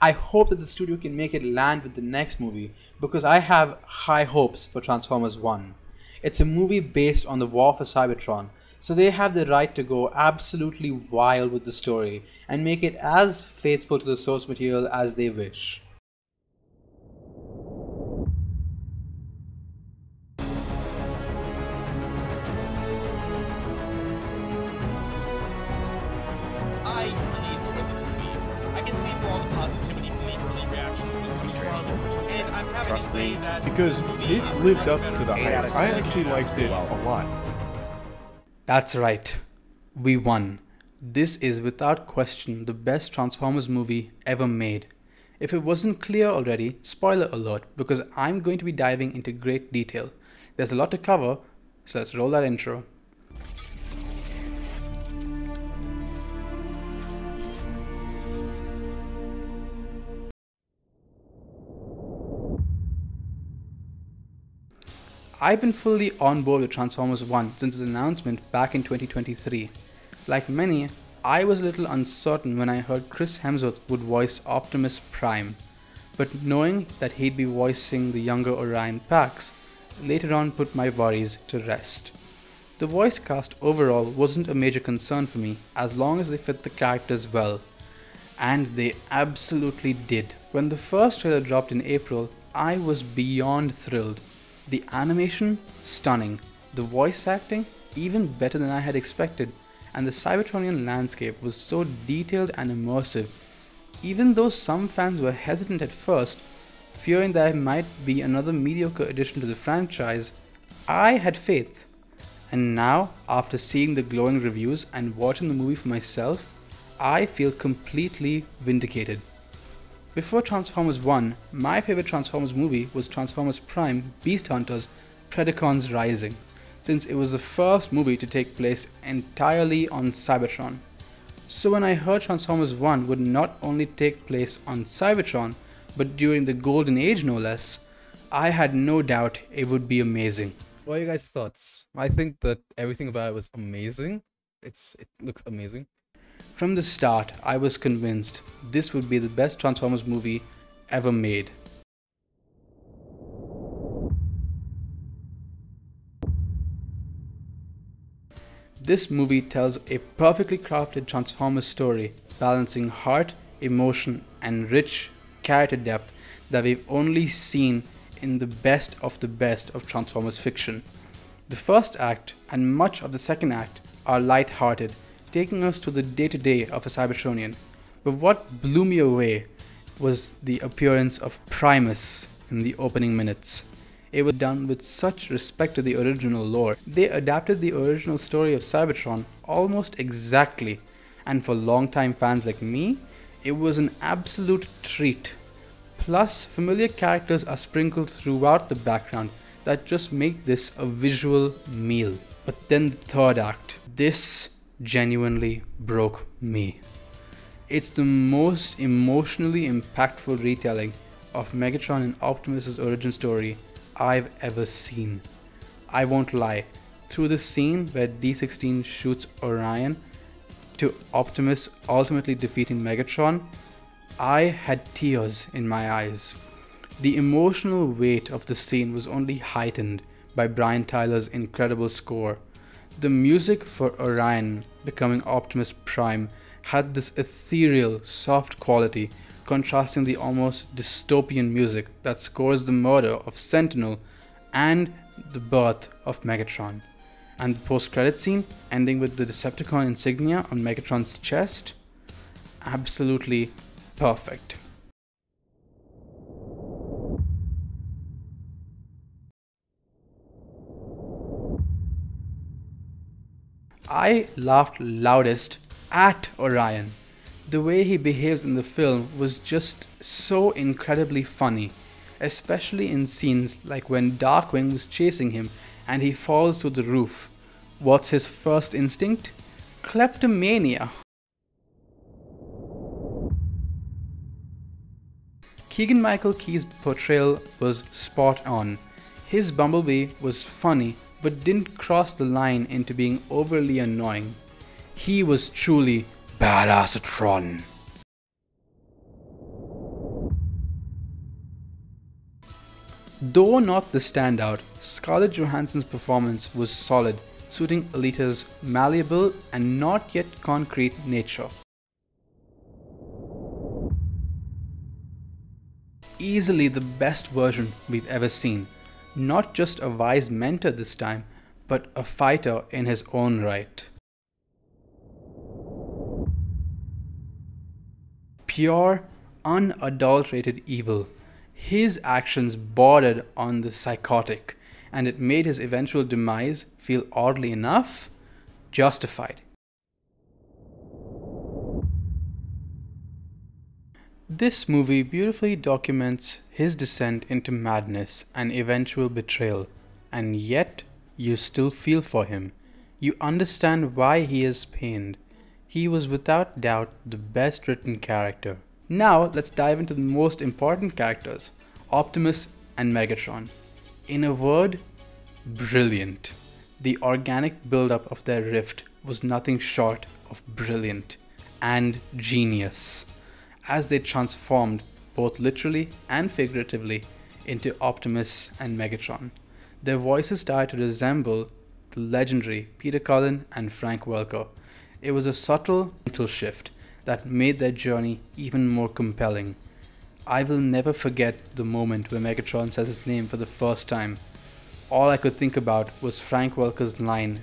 I hope that the studio can make it land with the next movie because I have high hopes for Transformers 1. It's a movie based on the war for Cybertron, so they have the right to go absolutely wild with the story and make it as faithful to the source material as they wish. Because it lived up to the hype. I actually liked it a lot. That's right. We won. This is without question the best Transformers movie ever made. If it wasn't clear already, spoiler alert, because I'm going to be diving into great detail. There's a lot to cover, so let's roll that intro. I've been fully on board with Transformers 1 since its announcement back in 2023. Like many, I was a little uncertain when I heard Chris Hemsworth would voice Optimus Prime, but knowing that he'd be voicing the younger Orion Pax later on put my worries to rest. The voice cast overall wasn't a major concern for me as long as they fit the characters well. And they absolutely did. When the first trailer dropped in April, I was beyond thrilled. The animation, stunning. The voice acting, even better than I had expected. And the Cybertronian landscape was so detailed and immersive. Even though some fans were hesitant at first, fearing that it might be another mediocre addition to the franchise, I had faith. And now, after seeing the glowing reviews and watching the movie for myself, I feel completely vindicated. Before Transformers 1, my favorite Transformers movie was Transformers Prime Beast Hunters Predacons Rising, since it was the first movie to take place entirely on Cybertron. So when I heard Transformers 1 would not only take place on Cybertron, but during the Golden Age no less, I had no doubt it would be amazing. What are you guys' thoughts? I think that everything about it was amazing. It's it looks amazing. From the start, I was convinced this would be the best Transformers movie ever made. This movie tells a perfectly crafted Transformers story, balancing heart, emotion, and rich character depth that we've only seen in the best of the best of Transformers fiction. The first act and much of the second act are light-hearted, taking us to the day-to-day of a Cybertronian. But what blew me away was the appearance of Primus in the opening minutes. It was done with such respect to the original lore. They adapted the original story of Cybertron almost exactly, and for longtime fans like me, it was an absolute treat. Plus, familiar characters are sprinkled throughout the background that just make this a visual meal. But then the third act. This genuinely broke me. It's the most emotionally impactful retelling of Megatron and Optimus' origin story I've ever seen. I won't lie, through the scene where D16 shoots Orion to Optimus ultimately defeating Megatron, I had tears in my eyes. The emotional weight of the scene was only heightened by Brian Tyler's incredible score. The music for Orion becoming Optimus Prime had this ethereal, soft quality, contrasting the almost dystopian music that scores the murder of Sentinel and the birth of Megatron. And the post credit scene, ending with the Decepticon insignia on Megatron's chest, absolutely perfect. I laughed loudest at Orion. The way he behaves in the film was just so incredibly funny, especially in scenes like when Darkwing was chasing him and he falls through the roof. What's his first instinct? Kleptomania. Keegan Michael Key's portrayal was spot on. His Bumblebee was funny but didn't cross the line into being overly annoying. He was truly badassatron. Though not the standout, Scarlett Johansson's performance was solid, suiting Elita's malleable and not yet concrete nature. Easily the best version we've ever seen, not just a wise mentor this time, but a fighter in his own right. Pure, unadulterated evil. His actions bordered on the psychotic, and it made his eventual demise feel oddly enough justified. This movie beautifully documents his descent into madness and eventual betrayal, and yet you still feel for him. You understand why he is pained. He was without doubt the best written character. Now let's dive into the most important characters Optimus and Megatron. In a word, brilliant. The organic build-up of their rift was nothing short of brilliant and genius as they transformed both literally and figuratively into Optimus and Megatron. Their voices started to resemble the legendary Peter Cullen and Frank Welker. It was a subtle mental shift that made their journey even more compelling. I will never forget the moment where Megatron says his name for the first time. All I could think about was Frank Welker's line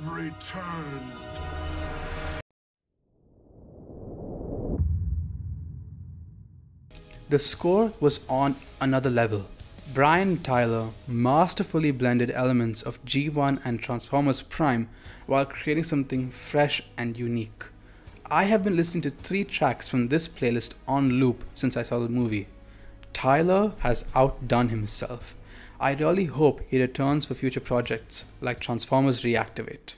have returned. The score was on another level. Brian Tyler masterfully blended elements of G1 and Transformers Prime while creating something fresh and unique. I have been listening to three tracks from this playlist on loop since I saw the movie. Tyler has outdone himself. I really hope he returns for future projects like Transformers Reactivate.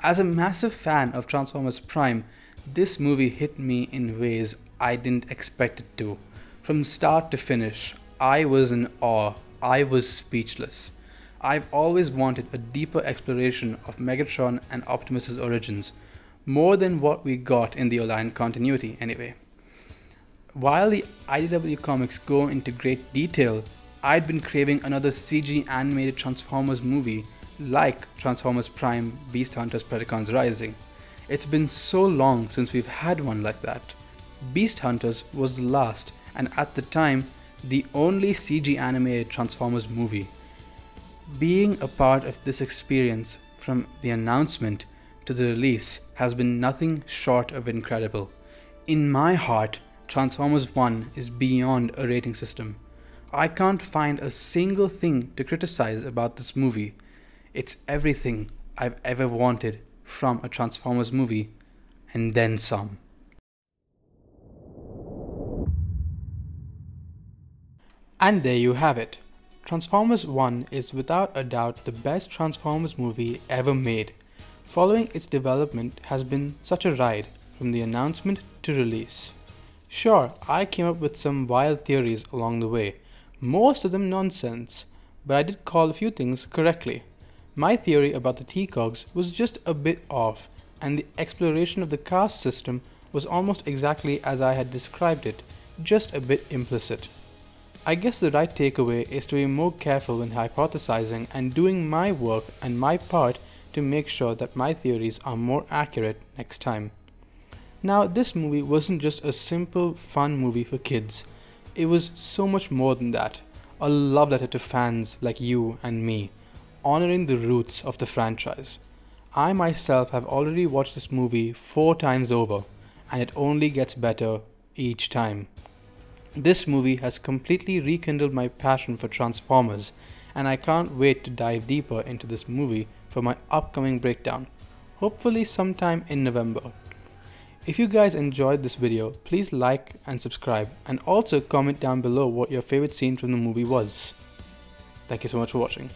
As a massive fan of Transformers Prime, this movie hit me in ways I didn't expect it to. From start to finish, I was in awe, I was speechless. I've always wanted a deeper exploration of Megatron and Optimus's origins, more than what we got in the Aligned continuity, anyway. While the IDW comics go into great detail, I'd been craving another CG animated Transformers movie like Transformers Prime Beast Hunters Predacons Rising. It's been so long since we've had one like that. Beast Hunters was the last, and at the time, the only CG animated Transformers movie. Being a part of this experience from the announcement to the release has been nothing short of incredible. In my heart, Transformers 1 is beyond a rating system. I can't find a single thing to criticize about this movie. It's everything I've ever wanted from a Transformers movie, and then some. And there you have it. Transformers 1 is without a doubt the best Transformers movie ever made. Following its development has been such a ride from the announcement to release. Sure, I came up with some wild theories along the way, most of them nonsense, but I did call a few things correctly. My theory about the T-Cogs was just a bit off, and the exploration of the caste system was almost exactly as I had described it, just a bit implicit. I guess the right takeaway is to be more careful when hypothesizing and doing my work and my part to make sure that my theories are more accurate next time. Now, this movie wasn't just a simple, fun movie for kids. It was so much more than that. A love letter to fans like you and me, honoring the roots of the franchise. I myself have already watched this movie four times over, and it only gets better each time. This movie has completely rekindled my passion for Transformers, and I can't wait to dive deeper into this movie for my upcoming breakdown, hopefully sometime in November. If you guys enjoyed this video, please like and subscribe and also comment down below what your favorite scene from the movie was. Thank you so much for watching.